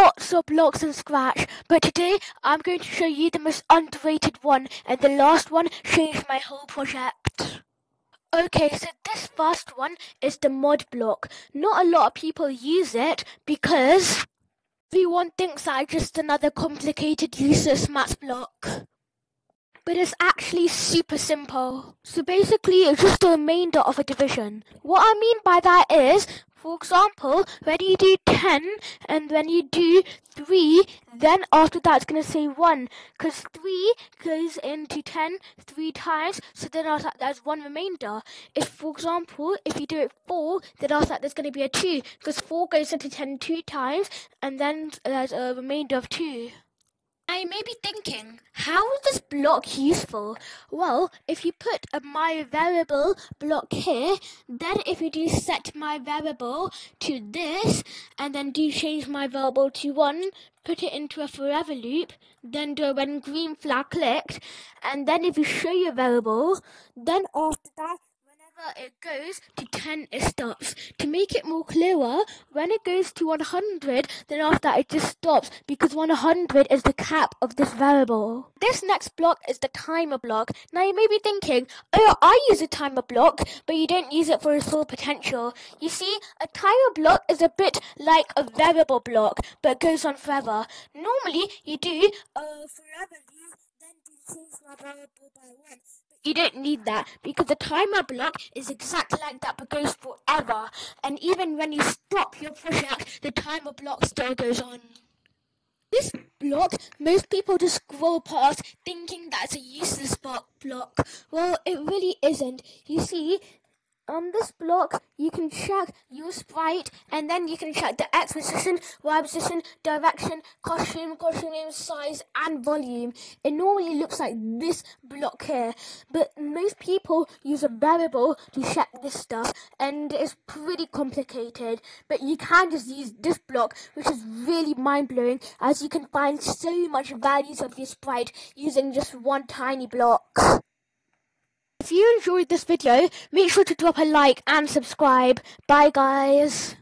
lots of blocks in Scratch, but today I'm going to show you the most underrated one, and the last one changed my whole project. Okay, so this first one is the mod block. Not a lot of people use it because everyone thinks that it's just another complicated useless math block. But it's actually super simple. So basically, it's just the remainder of a division. What I mean by that is, for example, when you do 10 and when you do 3, then after that it's going to say 1. Because 3 goes into 10 three times, so then after that there's one remainder. If, for example, if you do it 4, then after that there's going to be a 2. Because 4 goes into 10 two times, and then there's a remainder of 2. You may be thinking, how is this block useful? Well, if you put a my variable block here, then if you do set my variable to this, and then do change my variable to 1, put it into a forever loop, then do when green flag clicked, and then if you show your variable, then after that, it goes to 10 it stops. To make it more clearer, when it goes to 100, then after it just stops because 100 is the cap of this variable. This next block is the timer block. Now you may be thinking, oh I use a timer block, but you don't use it for its full potential. You see, a timer block is a bit like a variable block, but goes on forever. Normally you do a forever loop, then do change my variable by 1 you don't need that because the timer block is exactly like that but goes forever. And even when you stop your project, the timer block still goes on. This block, most people just scroll past thinking that's a useless block. Well, it really isn't. You see, on this block, you can check your sprite, and then you can check the X position, Y position, direction, costume, costume name, size, and volume. It normally looks like this block here, but most people use a variable to check this stuff, and it's pretty complicated. But you can just use this block, which is really mind-blowing, as you can find so much values of your sprite using just one tiny block. If you enjoyed this video, make sure to drop a like and subscribe. Bye guys.